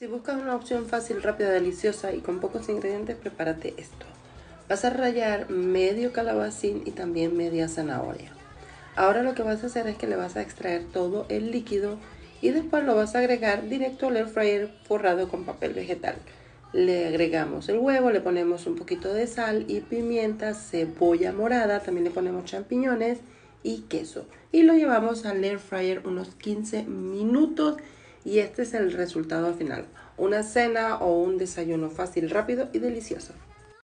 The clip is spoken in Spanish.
Si buscas una opción fácil, rápida, deliciosa y con pocos ingredientes, prepárate esto. Vas a rallar medio calabacín y también media zanahoria. Ahora lo que vas a hacer es que le vas a extraer todo el líquido y después lo vas a agregar directo al air fryer forrado con papel vegetal. Le agregamos el huevo, le ponemos un poquito de sal y pimienta, cebolla morada, también le ponemos champiñones y queso. Y lo llevamos al air fryer unos 15 minutos y este es el resultado final. Una cena o un desayuno fácil, rápido y delicioso.